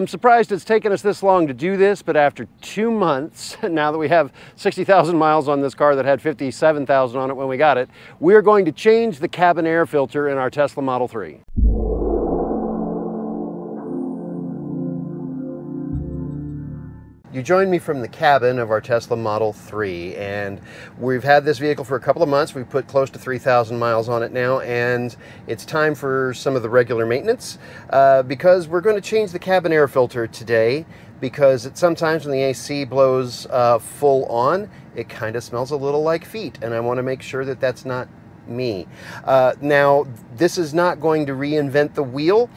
I'm surprised it's taken us this long to do this, but after two months, now that we have 60,000 miles on this car that had 57,000 on it when we got it, we're going to change the cabin air filter in our Tesla Model 3. You joined me from the cabin of our Tesla Model 3, and we've had this vehicle for a couple of months. We've put close to 3,000 miles on it now, and it's time for some of the regular maintenance uh, because we're going to change the cabin air filter today because it, sometimes when the AC blows uh, full on, it kind of smells a little like feet, and I want to make sure that that's not me. Uh, now, this is not going to reinvent the wheel.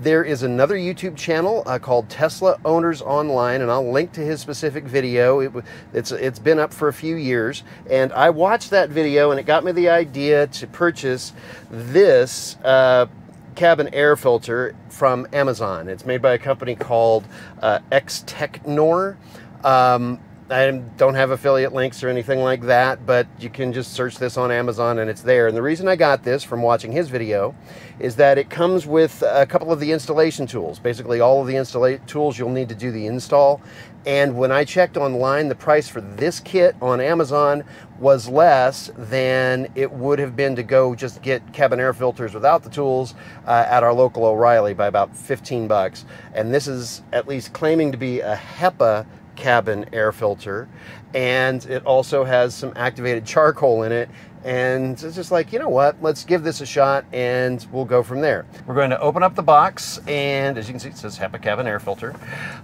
There is another YouTube channel uh, called Tesla Owners Online, and I'll link to his specific video. It, it's, it's been up for a few years, and I watched that video, and it got me the idea to purchase this uh, cabin air filter from Amazon. It's made by a company called uh, Xtechnor. Um, I don't have affiliate links or anything like that, but you can just search this on Amazon and it's there. And the reason I got this from watching his video is that it comes with a couple of the installation tools, basically all of the installation tools you'll need to do the install. And when I checked online, the price for this kit on Amazon was less than it would have been to go just get cabin air filters without the tools uh, at our local O'Reilly by about 15 bucks. And this is at least claiming to be a HEPA cabin air filter and it also has some activated charcoal in it and it's just like you know what let's give this a shot and we'll go from there we're going to open up the box and as you can see it says HEPA cabin air filter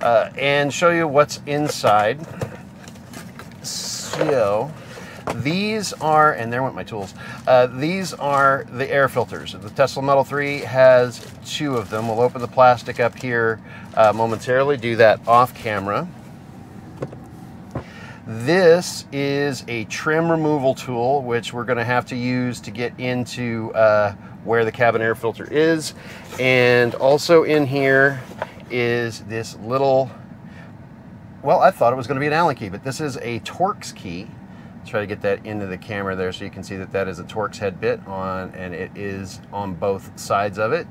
uh, and show you what's inside so these are, and there went my tools. Uh, these are the air filters. The Tesla Model 3 has two of them. We'll open the plastic up here uh, momentarily, do that off camera. This is a trim removal tool, which we're going to have to use to get into uh, where the cabin air filter is. And also in here is this little, well, I thought it was going to be an Allen key, but this is a Torx key. Try to get that into the camera there so you can see that that is a Torx head bit on, and it is on both sides of it.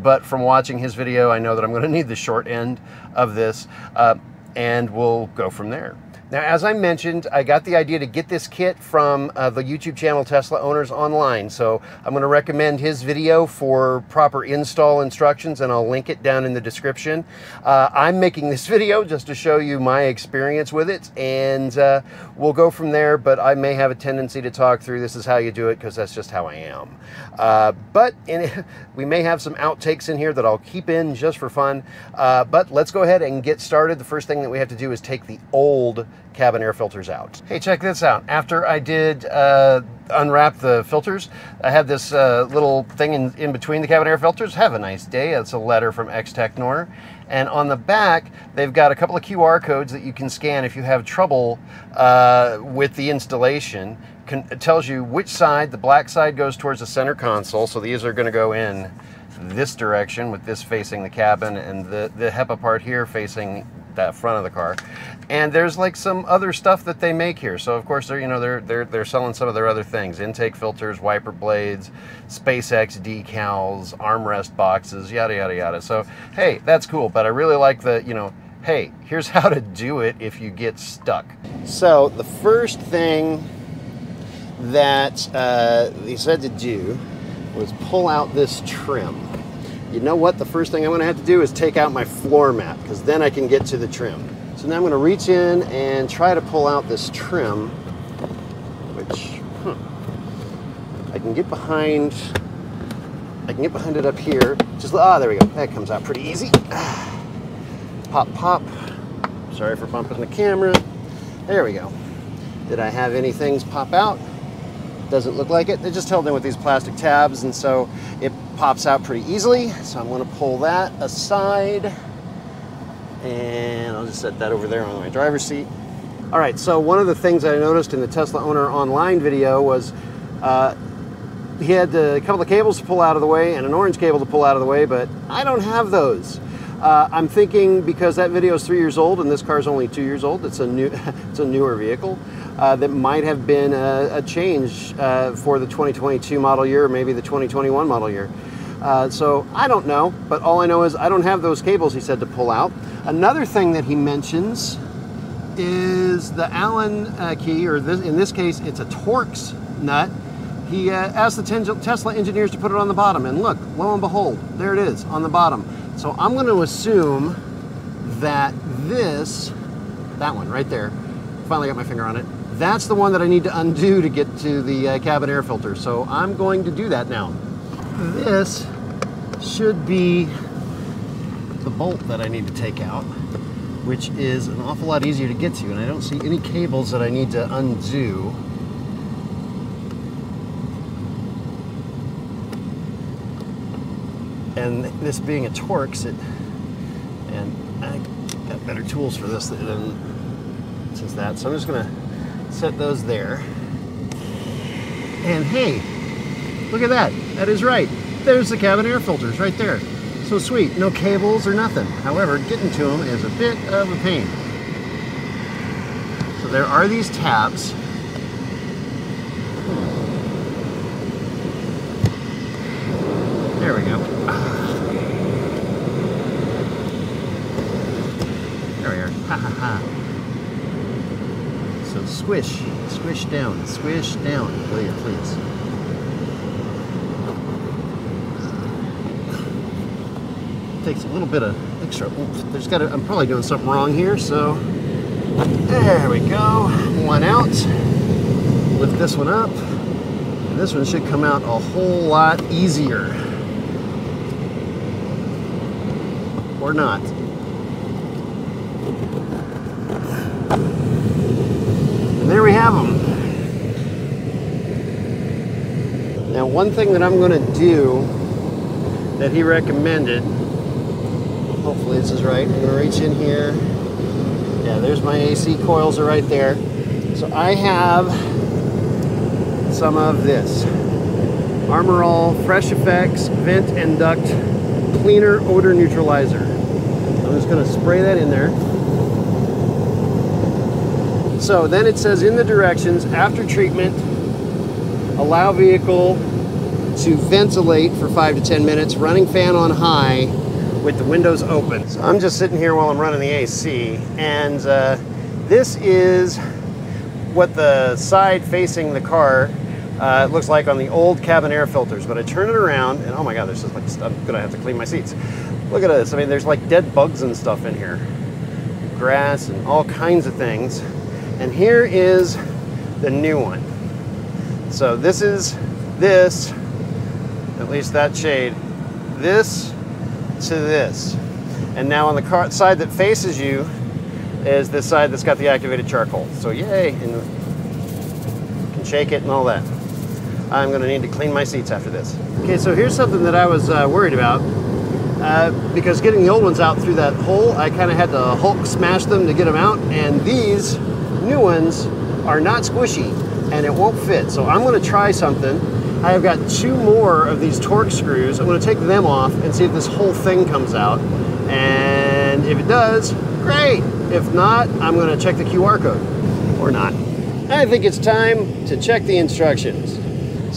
But from watching his video, I know that I'm going to need the short end of this, uh, and we'll go from there. Now, as I mentioned, I got the idea to get this kit from uh, the YouTube channel Tesla Owners Online. So I'm going to recommend his video for proper install instructions, and I'll link it down in the description. Uh, I'm making this video just to show you my experience with it, and uh, we'll go from there. But I may have a tendency to talk through this is how you do it because that's just how I am. Uh, but in, we may have some outtakes in here that I'll keep in just for fun. Uh, but let's go ahead and get started. The first thing that we have to do is take the old cabin air filters out. Hey, check this out. After I did uh, unwrap the filters, I had this uh, little thing in, in between the cabin air filters. Have a nice day. It's a letter from Xtechnor. And on the back, they've got a couple of QR codes that you can scan if you have trouble uh, with the installation. Can, tells you which side, the black side goes towards the center console. So these are going to go in this direction with this facing the cabin and the, the HEPA part here facing that front of the car. And there's like some other stuff that they make here. So of course they're you know they're they're they're selling some of their other things: intake filters, wiper blades, SpaceX decals, armrest boxes, yada yada yada. So hey, that's cool. But I really like the you know hey, here's how to do it if you get stuck. So the first thing that uh, they said to do was pull out this trim you know what? The first thing I'm to have to do is take out my floor mat because then I can get to the trim. So now I'm going to reach in and try to pull out this trim, which huh, I can get behind. I can get behind it up here. Just ah, there we go. That comes out pretty easy. Pop, pop. Sorry for bumping the camera. There we go. Did I have any things pop out? Doesn't look like it. They just held in with these plastic tabs, and so it pops out pretty easily. So I'm going to pull that aside, and I'll just set that over there on my driver's seat. All right, so one of the things I noticed in the Tesla Owner Online video was uh, he had a couple of cables to pull out of the way and an orange cable to pull out of the way, but I don't have those. Uh, I'm thinking because that video is three years old and this car is only two years old, it's a new, it's a newer vehicle uh, that might have been a, a change uh, for the 2022 model year, or maybe the 2021 model year. Uh, so I don't know, but all I know is I don't have those cables he said to pull out. Another thing that he mentions is the Allen uh, key, or this, in this case, it's a Torx nut. He uh, asked the Tesla engineers to put it on the bottom, and look, lo and behold, there it is on the bottom. So I'm going to assume that this, that one right there, finally got my finger on it, that's the one that I need to undo to get to the uh, cabin air filter. So I'm going to do that now. This should be the bolt that I need to take out, which is an awful lot easier to get to, and I don't see any cables that I need to undo. And this being a Torx, it, and I got better tools for this than since that, so I'm just gonna set those there. And hey, look at that, that is right. There's the cabin air filters right there. So sweet, no cables or nothing. However, getting to them is a bit of a pain. So there are these tabs. There we go. There we are. Ha ha ha. So squish, squish down, squish down, please, please. takes a little bit of extra. There's got I'm probably doing something wrong here, so there we go. One out. Lift this one up. And this one should come out a whole lot easier. Or not. There we have them. Now one thing that I'm going to do that he recommended Hopefully this is right. I'm gonna reach in here. Yeah, there's my AC coils are right there. So I have some of this. Armor All Fresh Effects Vent and Duct Cleaner Odor Neutralizer. I'm just gonna spray that in there. So then it says in the directions, after treatment, allow vehicle to ventilate for five to 10 minutes, running fan on high, with the windows open. So I'm just sitting here while I'm running the AC, and uh, this is what the side facing the car uh, looks like on the old cabin air filters. But I turn it around, and oh my god, there's just like I'm gonna have to clean my seats. Look at this. I mean, there's like dead bugs and stuff in here, grass and all kinds of things. And here is the new one. So this is this, at least that shade. This to this. And now on the side that faces you is the side that's got the activated charcoal. So yay, and can shake it and all that. I'm gonna need to clean my seats after this. Okay, so here's something that I was uh, worried about. Uh, because getting the old ones out through that hole, I kind of had to Hulk smash them to get them out. And these new ones are not squishy and it won't fit. So I'm gonna try something I have got two more of these Torx screws. I'm going to take them off and see if this whole thing comes out. And if it does, great. If not, I'm going to check the QR code. Or not. I think it's time to check the instructions.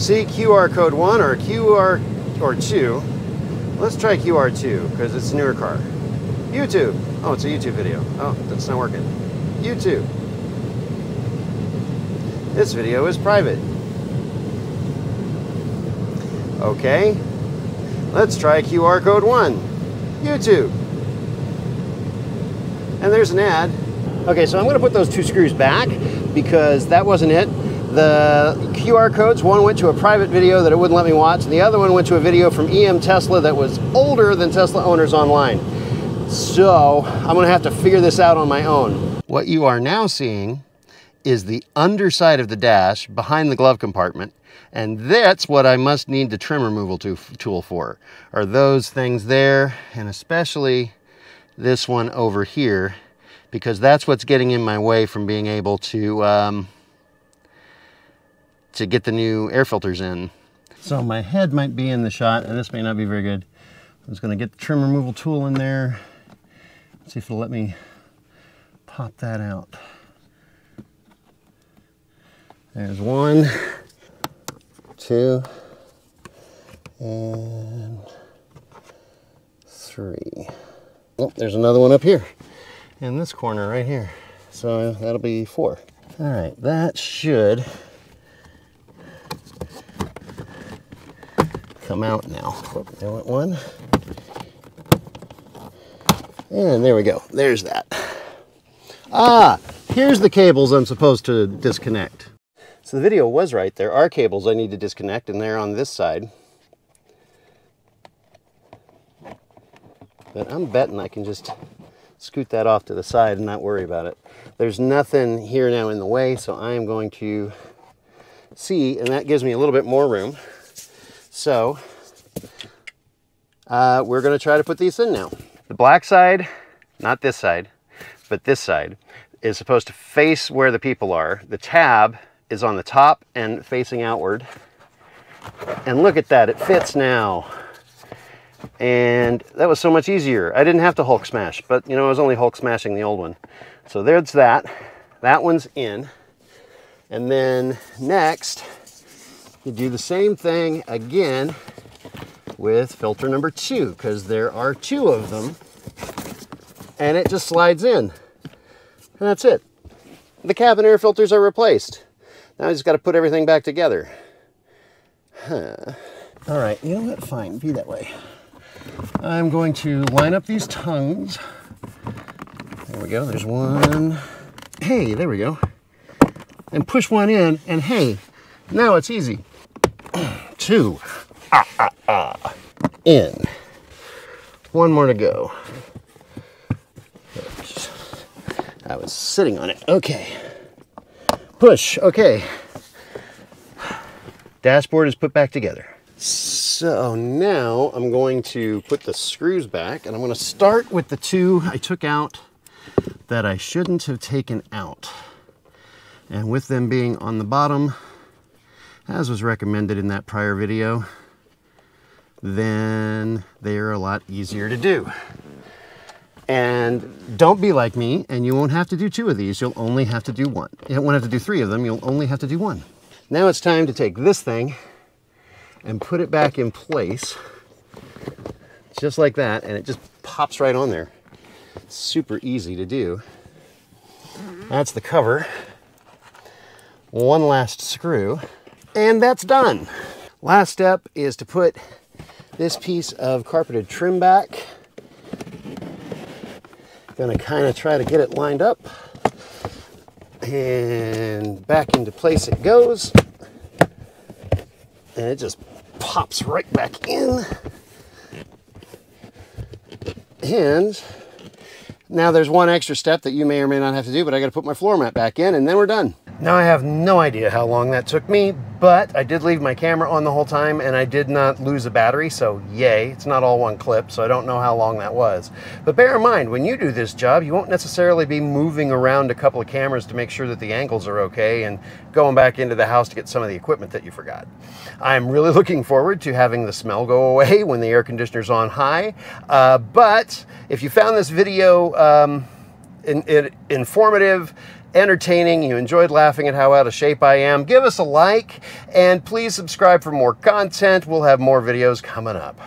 See QR code 1 or QR or 2. Let's try QR2 because it's a newer car. YouTube. Oh, it's a YouTube video. Oh, that's not working. YouTube. This video is private. Okay, let's try QR code 1, YouTube. And there's an ad. Okay, so I'm gonna put those two screws back because that wasn't it. The QR codes, one went to a private video that it wouldn't let me watch, and the other one went to a video from EM Tesla that was older than Tesla owners online. So I'm gonna have to figure this out on my own. What you are now seeing is the underside of the dash behind the glove compartment. And that's what I must need the trim removal tool for, are those things there, and especially this one over here, because that's what's getting in my way from being able to, um, to get the new air filters in. So my head might be in the shot, and this may not be very good. I'm just gonna get the trim removal tool in there, see if it'll let me pop that out. There's one, two, and three. Oh, there's another one up here in this corner right here. So that'll be four. All right, that should come out now. Oh, there went one. And there we go. There's that. Ah, here's the cables I'm supposed to disconnect. So the video was right. There are cables I need to disconnect, and they're on this side. But I'm betting I can just scoot that off to the side and not worry about it. There's nothing here now in the way, so I am going to see, and that gives me a little bit more room. So uh, we're going to try to put these in now. The black side, not this side, but this side, is supposed to face where the people are. The tab is on the top and facing outward. And look at that, it fits now. And that was so much easier. I didn't have to Hulk smash, but you know, I was only Hulk smashing the old one. So there's that. That one's in. And then next, you do the same thing again with filter number two, because there are two of them. And it just slides in. And that's it. The cabin air filters are replaced. Now I just got to put everything back together. Huh. All right, you know what? Fine, be that way. I'm going to line up these tongues. There we go, there's one. Hey, there we go. And push one in, and hey, now it's easy. Two. Ah, ah, ah. In. One more to go. I was sitting on it. Okay. Push. Okay. Dashboard is put back together. So now I'm going to put the screws back and I'm going to start with the two I took out that I shouldn't have taken out. And with them being on the bottom, as was recommended in that prior video, then they are a lot easier to do. And don't be like me, and you won't have to do two of these. You'll only have to do one. You won't have to do three of them. You'll only have to do one. Now it's time to take this thing and put it back in place, just like that, and it just pops right on there. Super easy to do. That's the cover. One last screw, and that's done. Last step is to put this piece of carpeted trim back Gonna kind of try to get it lined up. And back into place it goes. And it just pops right back in. And now there's one extra step that you may or may not have to do, but I gotta put my floor mat back in and then we're done. Now I have no idea how long that took me, but I did leave my camera on the whole time and I did not lose a battery, so yay. It's not all one clip, so I don't know how long that was. But bear in mind, when you do this job, you won't necessarily be moving around a couple of cameras to make sure that the angles are okay and going back into the house to get some of the equipment that you forgot. I'm really looking forward to having the smell go away when the air conditioner's on high, uh, but if you found this video um, in, in, informative, entertaining, you enjoyed laughing at how out of shape I am, give us a like and please subscribe for more content. We'll have more videos coming up.